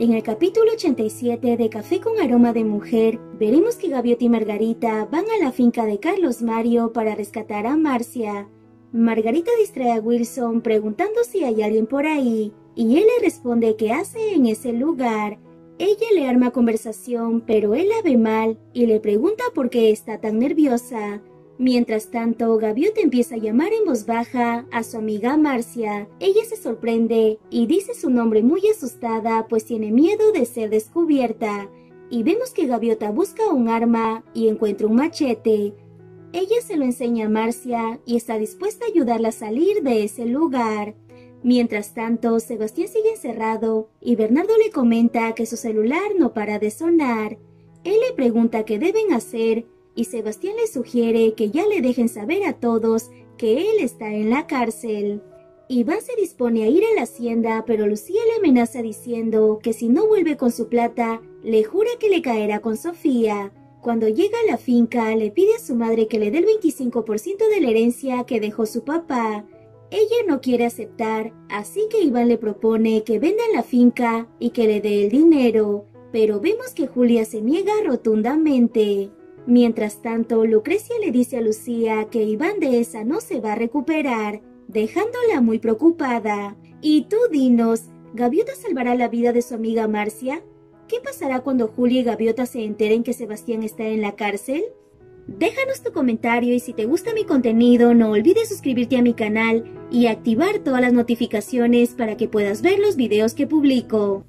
En el capítulo 87 de Café con aroma de mujer, veremos que Gaviota y Margarita van a la finca de Carlos Mario para rescatar a Marcia. Margarita distrae a Wilson preguntando si hay alguien por ahí, y él le responde que hace en ese lugar. Ella le arma conversación, pero él la ve mal y le pregunta por qué está tan nerviosa. Mientras tanto, Gaviota empieza a llamar en voz baja a su amiga Marcia. Ella se sorprende y dice su nombre muy asustada pues tiene miedo de ser descubierta. Y vemos que Gaviota busca un arma y encuentra un machete. Ella se lo enseña a Marcia y está dispuesta a ayudarla a salir de ese lugar. Mientras tanto, Sebastián sigue encerrado y Bernardo le comenta que su celular no para de sonar. Él le pregunta qué deben hacer y Sebastián le sugiere que ya le dejen saber a todos que él está en la cárcel. Iván se dispone a ir a la hacienda, pero Lucía le amenaza diciendo que si no vuelve con su plata, le jura que le caerá con Sofía. Cuando llega a la finca, le pide a su madre que le dé el 25% de la herencia que dejó su papá. Ella no quiere aceptar, así que Iván le propone que venda la finca y que le dé el dinero, pero vemos que Julia se niega rotundamente. Mientras tanto, Lucrecia le dice a Lucía que Iván de esa no se va a recuperar, dejándola muy preocupada. Y tú dinos, ¿Gaviota salvará la vida de su amiga Marcia? ¿Qué pasará cuando Julia y Gaviota se enteren que Sebastián está en la cárcel? Déjanos tu comentario y si te gusta mi contenido no olvides suscribirte a mi canal y activar todas las notificaciones para que puedas ver los videos que publico.